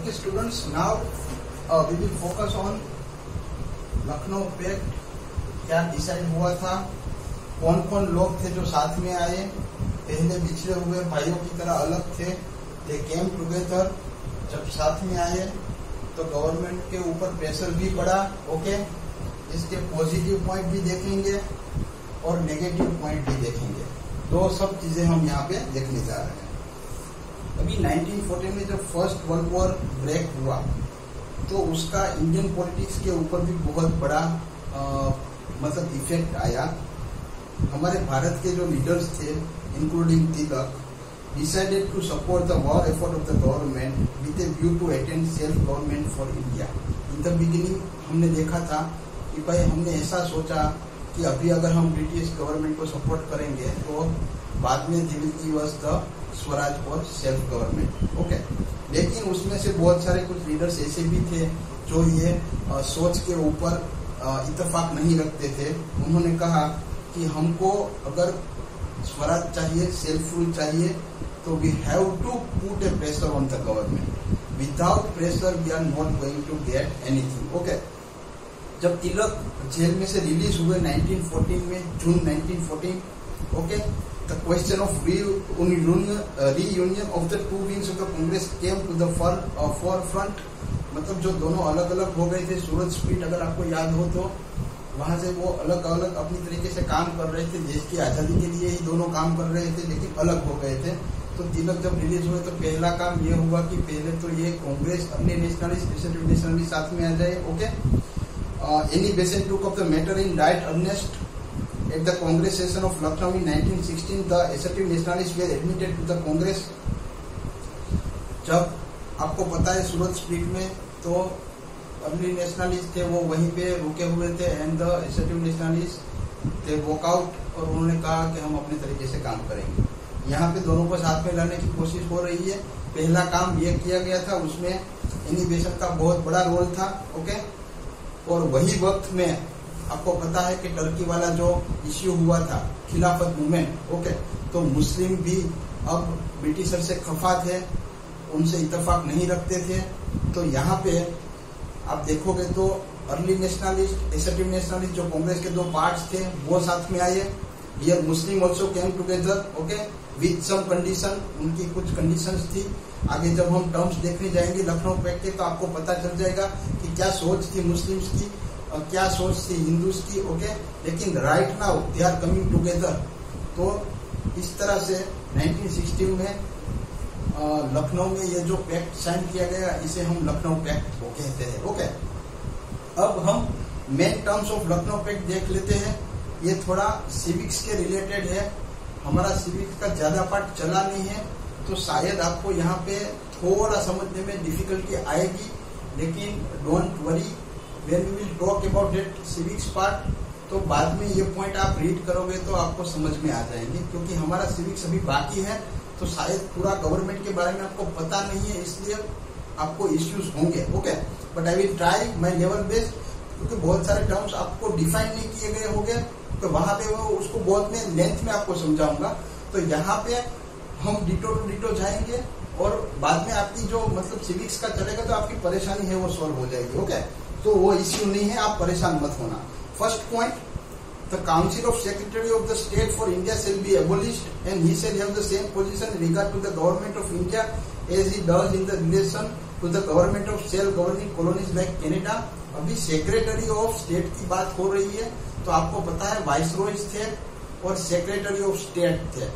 Okay, students, now uh, we will focus on Lucknow pact क्या decide हुआ था कौन कौन लोग थे जो साथ में आए पहले बिछड़े हुए भाइयों की तरह अलग थे दे केम टुगेदर जब साथ में आए तो गवर्नमेंट के ऊपर प्रेशर भी पड़ा ओके इसके पॉजिटिव पॉइंट भी देखेंगे और नेगेटिव पॉइंट भी देखेंगे। दो सब चीज़ें हम यहाँ पे देखने जा रहे हैं। अभी 1914 में जब फ़र्स्ट वर्ल्ड वॉर ब्रेक हुआ तो उसका इंडियन पॉलिटिक्स के ऊपर भी बहुत बड़ा आ, मतलब इफ़ेक्ट आया। हमारे भारत के जो लीडर्स थे including Tilak decided to support the war effort of the government with a view to attend self government for India in the beginning हमने देखा था कि भाई हमने ऐसा सोचा कि अभी अगर हम ब्रिटिश गवर्नमेंट को सपोर्ट करेंगे तो बाद में दिल्ली वॉज़ द स्वराज और सेल्फ गवर्नमेंट ओके लेकिन उसमें से बहुत सारे कुछ लीडर्स ऐसे भी थे जो ये आ, सोच के ऊपर इतफाक नहीं रखते थे। उन्होंने कहा कि हमको अगर स्वराज चाहिए सेल्फ रूल चाहिए तो we have to put a pressure on the government without pressure we are not going to get anything okay जब तिलक जेल में से रिलीज़ हुए 1914 में June 1914 okay the question of reunion, uh, reunion of the two wings of the Congress came to the uh, forefront. मतलब जो दोनों अलग अलग हो गए थे सूरज स्प्लिट अगर आपको याद हो तो वहाँ से वो अलग अलग अपनी तरीके से काम कर रहे थे देश की आज़ादी के लिए ही दोनों काम कर रहे थे लेकिन अलग हो गए थे। तो तिलक जब रिलीज़ हुए तो पहला काम ये हुआ कि पहले तो ये कांग्रेस अपने नेशनलिस्ट नेशनलिस्ट साथ में आ जाए okay Annie Besant took of the matter in dead earnest At the Congress session of Lucknow in 1916, the assertive nationalists were admitted to the Congress. जब आपको पता है सूरत स्प्लिट में तो अर्ली नेशनलिस्ट थे वो वहीं पे रुके हुए थे एंड द एसेटिव नेशनलिस्ट थे वॉकआउट और उन्होंने कहा कि हम अपने तरीके से काम करेंगे। यहाँ पे दोनों को साथ में लाने की कोशिश हो रही है। पहला काम ये किया गया था उसमें इनिवेशन का बहुत बड़ा रोल था ओके और वही वक्त में आपको पता है कि टर्की वाला जो इश्यू हुआ था, खिलाफत मूवमेंट ओके तो मुस्लिम भी अब ब्रिटिशर से खफा थे उनसे इतफाक नहीं रखते थे। तो यहाँ पे आप देखोगे तो अर्ली नेशनलिस्ट एसेटिव नेशनलिस्ट जो कांग्रेस के दो पार्ट्स थे, वो साथ में आए। Here Muslim also came together okay with some condition उनकी कुछ कंडीशंस थी। आगे जब हम टर्म्स देखने जाएँगे लखनऊ पैक्ट के तो आपको पता चल जाएगा कि क्या सोच थी मुस्लिम्स की। क्या सोच थी हिंदूज की ओके लेकिन right now they are coming together तो इस तरह से 1916 में लखनऊ में ये जो पैक्ट साइन किया गया, इसे हम लखनऊ पैक्ट कहते हैं ओके अब हम main terms of Lucknow pact देख लेते हैं। ये थोड़ा सिविक्स के रिलेटेड है। हमारा सिविक्स का ज़्यादा पार्ट चला नहीं है। तो शायद आपको यहाँ पे थोड़ा समझने में डिफिकल्टी आएगी। लेकिन don't worry when you will talk about that civics part तो बाद में ये पॉइंट आप रीड करोगे तो आपको समझ में आ जाएँगे, क्योंकि हमारा सिविक्स अभी बाकी है तो शायद पूरा गवर्नमेंट के बारे में आपको पता नहीं है, इसलिए आपको इश्यूज़ होंगे okay but I will try my level best क्योंकि बहुत सारे टर्म्स आपको डिफाइन नहीं किए गए होंगे तो वहाँ पे वो उसको बहुत में लेंथ में आपको समझाऊँगा। तो यहाँ पे हम डिटो टू डिटो जाएँगे, और बाद में आपकी जो मतलब सिविक्स का चलेगा तो आपकी परेशानी है, वो सॉल्व हो जाएगी ओके तो वो इश्यू नहीं है, आप परेशान मत होना। First point the council of secretary of the state for India shall be abolished and he shall have the same position regard to the government of India as he does in the relation to the government of self governing colonies like Canada अभी secretary of state की बात हो रही है तो आपको पता है वाइस रॉयज थे और सेक्रेटरी ऑफ़ स्टेट थे।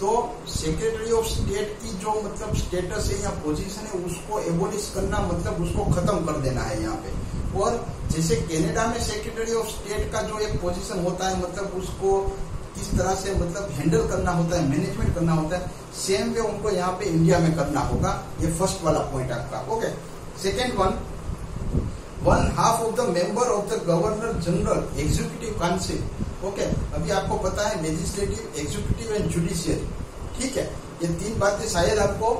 तो सेक्रेटरी ऑफ़ स्टेट की जो मतलब स्टेटस है या पोजीशन है, उसको एबोलिश करना मतलब उसको खत्म कर देना है यहाँ पे। और जैसे कनाडा में सेक्रेटरी ऑफ़ स्टेट का जो एक पोजीशन होता है मतलब उसको किस तरह से मतलब हैंडल करना होता है मैनेजमेंट करना होता है सेम वे उनको यहाँ पे इंडिया में करना होगा। ये फ़र्स्ट वाला पॉइंट आपका। Okay second one one half of the member of the governor general executive council okay अभी आपको पता है लेजिस्लेटिव एग्जीक्यूटिव एंड जुडिशियरी ठीक है? ये तीन बातें शायद आपको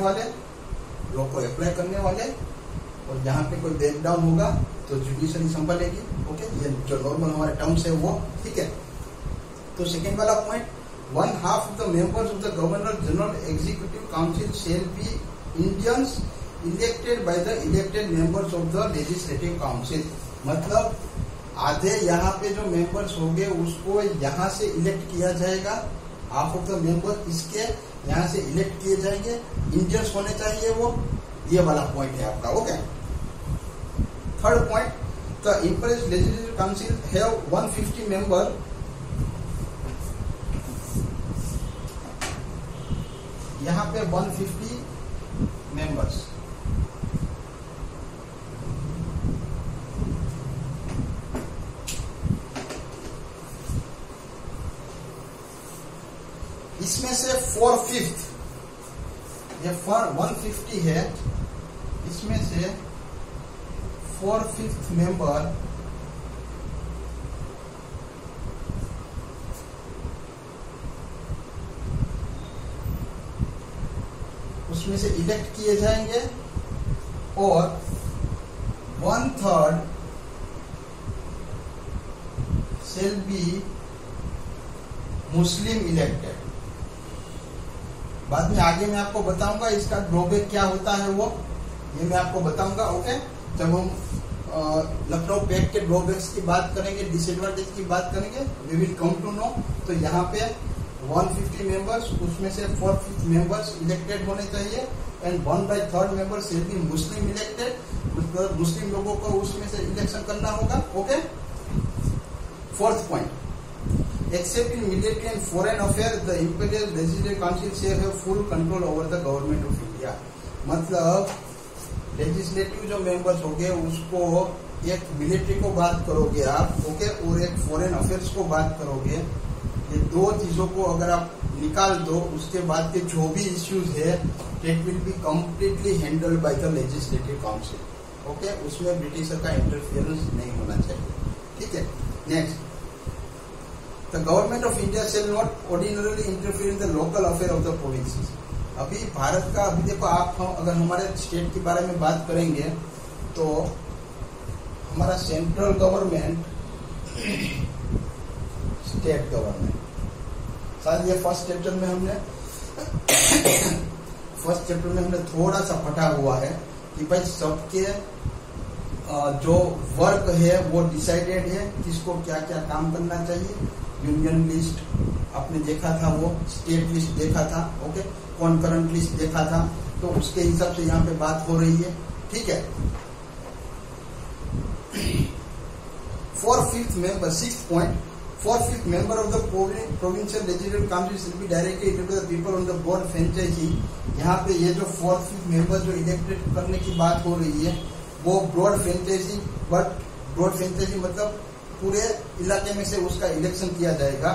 वाले लॉ को अप्लाई करने वाले, और जहाँ पे कोई ब्रेकडाउन होगा तो जुडिशरी संभालेगी ओके ये जो नॉर्मल हमारे टर्म्स है वो, ठीक है? तो सेकेंड वाला point one half of the members of the governor general executive council shall be Indians elected by the elected members of the legislative council मतलब आधे यहाँ पे जो मेंबर्स होंगे, उसको यहाँ से इलेक्ट किया जाएगा। हाफ़ ऑफ़ द मेंबर इसके यहाँ से इलेक्ट किए जाएँगे इंडियंस होने चाहिए वो। ये वाला पॉइंट है आपका okay third point the imperial legislative council have 150 member यहाँ पे 150 मेंबर्स इसमें से फोर फिफ्थ ये फॉर वन फिफ्टी है। इसमें से फोर फिफ्थ मेंबर उसमें से इलेक्ट किए जाएँगे और one third shall be Muslim elected बाद में आगे मैं आपको बताऊँगा इसका ड्रॉबैक क्या होता है वो। ये मैं आपको बताऊँगा ओके जब हम लखनऊ पैक के ड्रॉबैक्स की बात करेंगे डिसएडवांटेज की बात करेंगे we will come to know तो यहाँ पे 150 मेंबर्स उसमें से फोर फिफ्थ मेंबर्स इलेक्टेड होने चाहिए and one by third member will be Muslim elected Muslim लोगों को उसमें से इलेक्शन करना होगा okay fourth point Except in military and foreign affairs, the Imperial Legislative Council shall have full control over the government of India. मतलब legislative जो members होंगे उसको एक मिलिट्री को बात करोगे आप ओके और एक फॉरेन अफेयर्स को बात करोगे ये दो चीज़ों को अगर आप निकाल दो उसके बाद के जो भी इश्यूज़ है it will be completely handled by the legislative council okay उसमें ब्रिटिशर का इंटरफियरेंस नहीं होना चाहिए। ठीक है? Next The government of India shall not ordinarily interfere in the local affair of the provinces. अभी भारत का, अभी देखो आप अगर हमारे स्टेट के बारे में बात करेंगे तो हमारा सेंट्रल गवर्नमेंट स्टेट गवर्नमेंट शायद ये फ़र्स्ट चैप्टर में हमने फ़र्स्ट चैप्टर में हमने थोड़ा सा फटा हुआ है कि भाई सबके जो वर्क है, वो डिसाइडेड है किसको क्या क्या काम करना चाहिए। यूनियन लिस्ट आपने देखा था, वो स्टेट लिस्ट देखा था ओके कॉन्करेंट लिस्ट देखा था तो उसके हिसाब से यहाँ पे बात हो रही है, ठीक है? Four fifth member six point four fifth member of the provincial legislative council should be directly elected people on the broad franchise यहाँ पे ये जो फोर फिफ्थ मेंबर जो इलेक्टेड करने की बात हो रही है वो broad franchise but broad franchise मतलब पूरे इलाके में से उसका इलेक्शन किया जाएगा।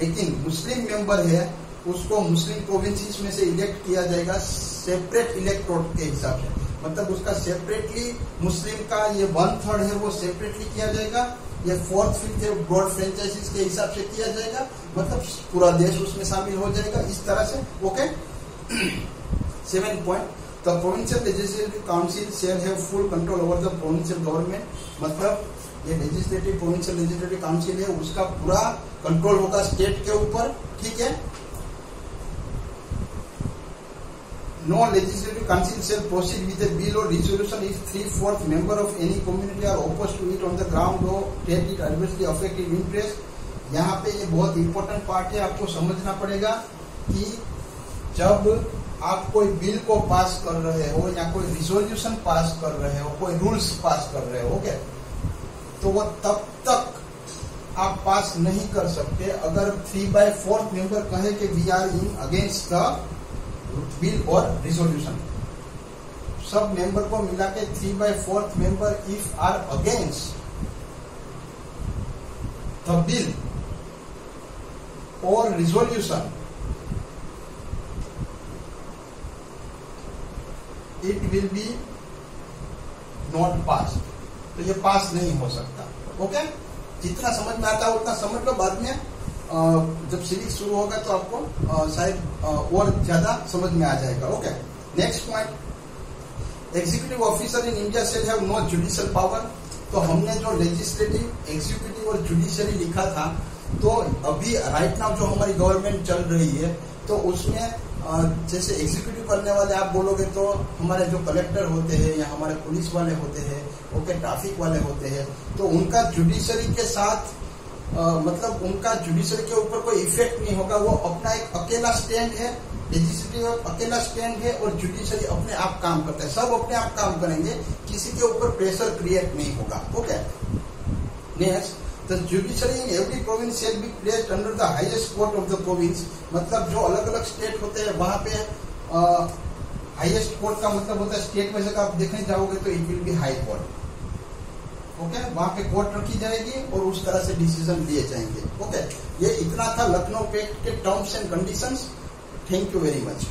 लेकिन मुस्लिम मेंबर है, उसको मुस्लिम प्रोविंसेस में से इलेक्ट किया जाएगा सेपरेट इलेक्ट्रोड के हिसाब से। मतलब उसका सेपरेटली मुस्लिम का ये वन थर्ड है, वो सेपरेटली किया जाएगा। ये फोर्थ फिफ्थ है ब्रॉड फ्रेंचाइजीज के हिसाब से किया जाएगा। मतलब पूरा देश उसमें शामिल हो जाएगा। इस तरह से okay seven point the provincial legislative council shall have full control over the provincial government मतलब ये लेजिस्लेटिव प्रोविंशियल लेजिस्लेटिव काउंसिल है, उसका पूरा कंट्रोल होगा स्टेट के ऊपर, ठीक है? No legislative council shall proceed with bill और resolution if three fourth member of any community are oppose to it on the ground or take it adversely affective interest यहाँ पे ये बहुत इंपॉर्टेंट पार्ट है, आपको समझना पड़ेगा कि जब आप कोई बिल को पास कर रहे हो या कोई रिजोल्यूशन पास कर रहे हो, कोई रूल्स पास कर रहे हो ओके तो वो तब तक आप पास नहीं कर सकते। अगर थ्री बाय फोर्थ मेंबर कहे कि we are in against the bill और रिजोल्यूशन सब मेंबर को मिला के three by fourth member if are against the bill और resolution it will be not pass तो ये पास नहीं हो सकता। ओके जितना समझ में आता है, उतना समझ लो बाद में। जब सीरीज़ शुरू होगा तो आपको शायद और ज़्यादा समझ में आ जाएगा। Okay next point executive officer in India shall have no judicial power तो हमने जो लेजिस्लेटिव एग्जीक्यूटिव और जुडिशरी लिखा था तो अभी राइट नाउ जो हमारी गवर्नमेंट चल रही है तो उसमें जैसे एग्जीक्यूटिव करने वाले आप बोलोगे तो हमारे जो कलेक्टर होते हैं या हमारे पुलिस वाले होते हैं ओके ट्रैफ़िक वाले होते हैं तो उनका जुडिशरी के साथ आ, मतलब उनका जुडिशरी के ऊपर कोई इफ़ेक्ट नहीं होगा। वो अपना एक अकेला स्टैंड है लेजिस्लेटिव अकेला स्टैंड है और जुडिशरी अपने आप काम करता है। सब अपने आप काम करेंगे किसी के ऊपर प्रेशर क्रिएट नहीं होगा। Okay next The judiciary in every province shall be placed under the highest court of the province. मतलब जो अलग अलग स्टेट होते हैं, वहाँ पे हाईएस्ट कोर्ट का मतलब होता है स्टेट में जब आप देखने जाओगे तो it will be high court okay वहाँ पे कोर्ट रखी जाएगी और उस तरह से डिसीज़न लिए जाएँगे. Okay okay? ये इतना था लखनऊ पेक्ट के terms and conditions thank you very much